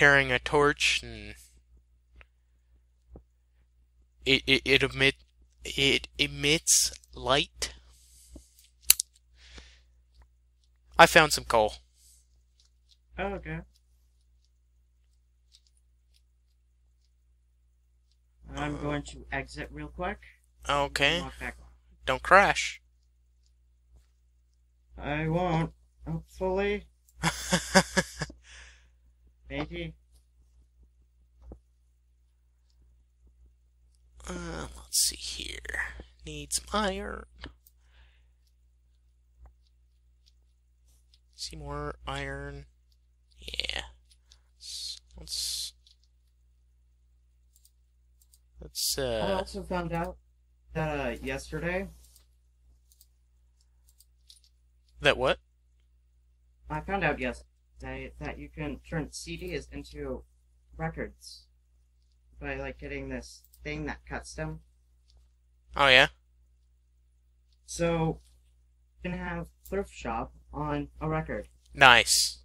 carrying a torch and it it, it emit it emits light. I found some coal. Oh, okay. I'm going to exit real quick. Okay. Walk back on. Don't crash. I won't. Hopefully. Maybe. Uh, let's see here. Need some iron. See more iron. Yeah. S- Let's let's I uh also found out that uh, yesterday that what? I found out yesterday that you can turn CDs into records by like getting this thing that cuts them. Oh yeah. So you can have thrift shop on a record. Nice.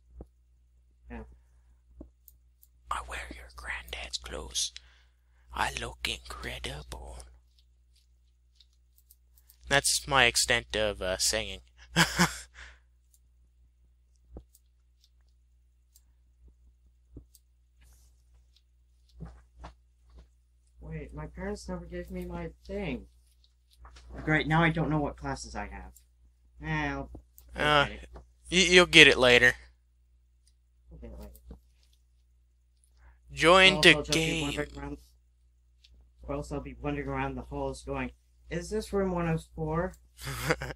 Yeah. I wear your granddad's clothes. I look incredible. That's my extent of uh, singing. Wait, my parents never gave me my thing. Great, now I don't know what classes I have. Eh, I'll, I'll Uh, get you'll get it later. I'll get it later. Join the game. Or else I'll be wandering around the halls going, is this room 104?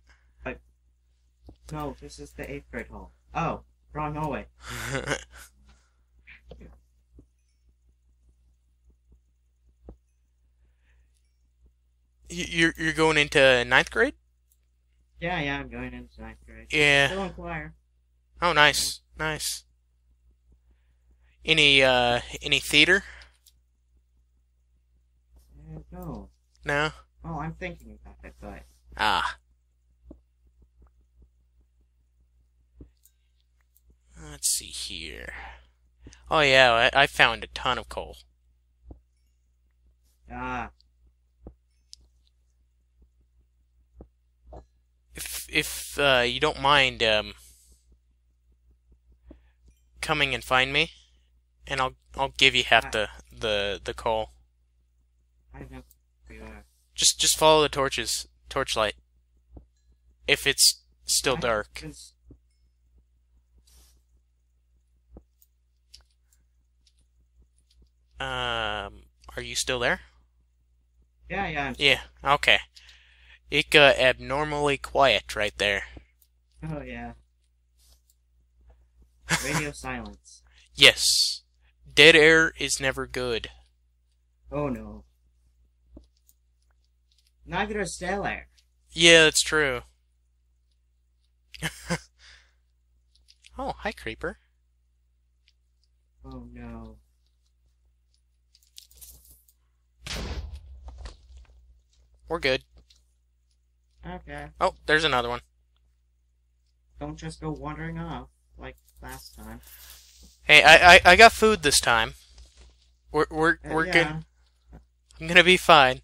No, this is the 8th grade hall. Oh, wrong hallway. You're you're going into ninth grade? Yeah, yeah, I'm going into 9th grade. Yeah. Still in choir. Oh, nice, nice. Any uh any theater? Uh, no. Oh, I'm thinking about it, but Ah. Let's see here. Oh yeah, I, I found a ton of coal. ah, If if uh, you don't mind um coming and find me, and I'll I'll give you half the the the coal. I know. Where you are. Just just follow the torches, torchlight. If it's still dark. Um, are you still there? Yeah, yeah, I'm Yeah. Okay. It got abnormally quiet right there. Oh yeah. Radio silence. Yes. Dead air is never good. Oh no. Neither is still air. Yeah, that's true. oh, hi, creeper. Oh no. We're good. Okay. Oh, there's another one. Don't just go wandering off like last time. Hey, I I, I got food this time. We're we're Uh, we're yeah, good. I'm gonna be fine.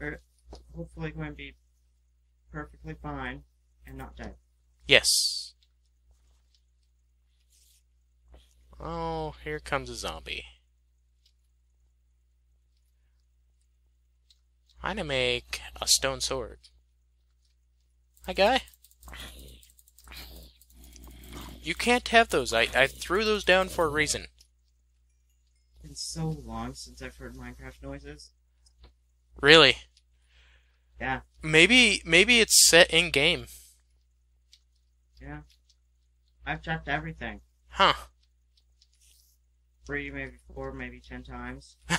We're hopefully going to be perfectly fine and not dead. Yes. Oh, here comes a zombie. I'm gonna make a stone sword. Hi, guy. You can't have those. I, I threw those down for a reason. It's been so long since I've heard Minecraft noises. Really. Yeah, Maybe maybe it's set in game. yeah. I've checked everything. Huh. Three, maybe four, maybe ten times.